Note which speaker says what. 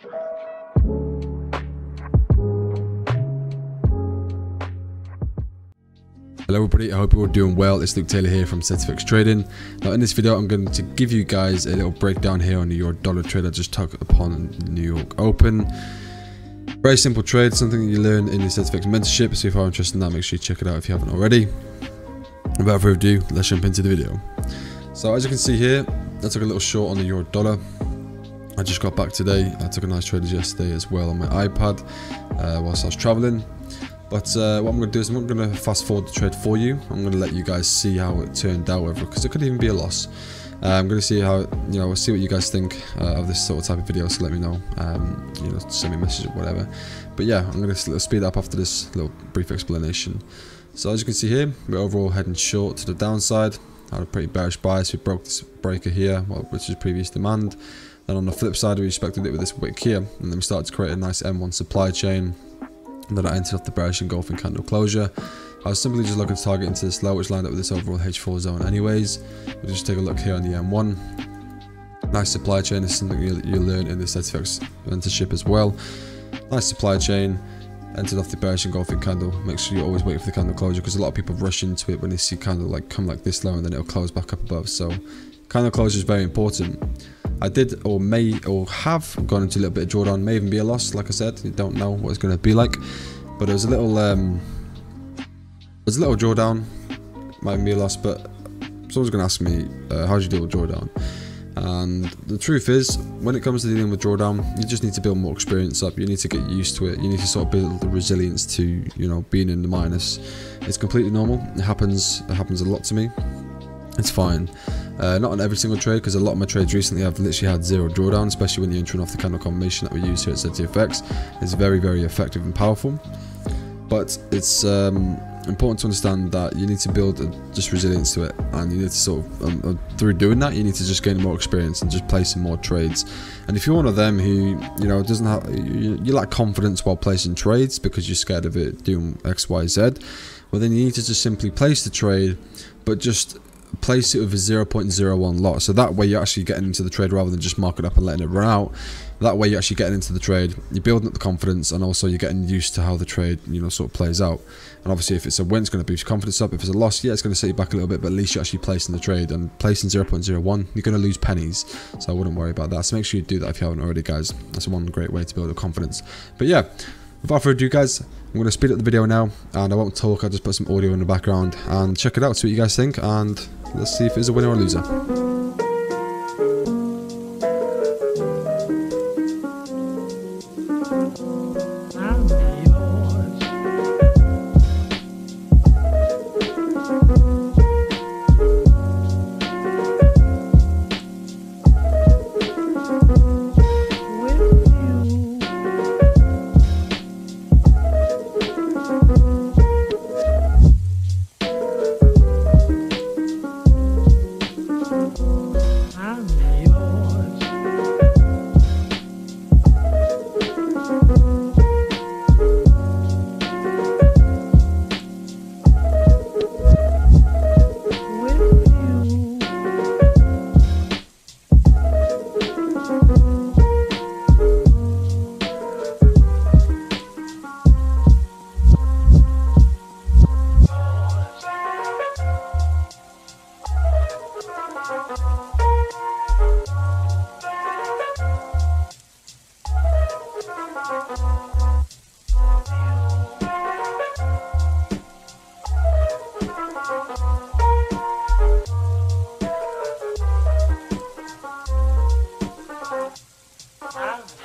Speaker 1: Hello everybody, I hope you're all doing well. It's Luke Taylor here from ZCFX Trading. Now in this video I'm going to give you guys a little breakdown here on the Euro dollar trade I just took upon New York Open. Very simple trade, something you learn in the ZCFX mentorship, so if you're interested in that make sure you check it out if you haven't already. Without further ado, let's jump into the video. So as you can see here, I took a little short on the Euro dollar. I just got back today. I took a nice trade yesterday as well on my iPad uh, whilst I was traveling. But uh, what I'm going to do is I'm not going to fast forward the trade for you. I'm going to let you guys see how it turned out, over because it could even be a loss. Uh, I'm going to see how, you know, see what you guys think uh, of this sort of type of video, so let me know, um, you know, send me a message or whatever. But yeah, I'm going to speed up after this little brief explanation. So as you can see here, we're overall heading short to the downside. Had a pretty bearish bias, we broke this breaker here, which is previous demand. Then on the flip side, we respected it with this wick here, and then we started to create a nice M1 supply chain And then I entered off the bearish engulfing candle closure. I was simply just looking to target into this low, which lined up with this overall H4 zone anyways. We'll just take a look here on the M1. Nice supply chain, this is something you, you learn in the ZCFX mentorship as well. Nice supply chain, entered off the bearish engulfing candle. Make sure you always wait for the candle closure because a lot of people rush into it when they see candle like come like this low and then it'll close back up above. So candle closure is very important. I did or may or have gone into a little bit of drawdown. May even be a loss, like I said. You don't know what it's going to be like. But it was a little, um, it was a little drawdown. Might be a loss, but someone's going to ask me, uh, how do you deal with drawdown? And the truth is, when it comes to dealing with drawdown, you just need to build more experience up. You need to get used to it. You need to sort of build the resilience to, you know, being in the minus. It's completely normal. It happens. It happens a lot to me. It's fine. Uh, not on every single trade because a lot of my trades recently I've literally had zero drawdown, especially when you're entering off the candle combination that we use here at ZCFX. It's very, very effective and powerful. But it's um, important to understand that you need to build a, just resilience to it, and you need to sort of um, uh, through doing that, you need to just gain more experience and just placing more trades. And if you're one of them who you know doesn't have you, you lack confidence while placing trades because you're scared of it doing X, Y, Z, well then you need to just simply place the trade, but just place it with a 0.01 lot. So that way you're actually getting into the trade rather than just marking up and letting it run out. That way you're actually getting into the trade you're building up the confidence and also you're getting used to how the trade you know sort of plays out. And obviously if it's a win it's going to boost confidence up. If it's a loss yeah it's going to set you back a little bit but at least you're actually placing the trade. And placing 0.01 you're going to lose pennies so I wouldn't worry about that. So make sure you do that if you haven't already guys. That's one great way to build a confidence. But yeah without further ado guys I'm going to speed up the video now and I won't talk I'll just put some audio in the background and check it out see what you guys think and let's see if it's a winner or a loser
Speaker 2: Wow.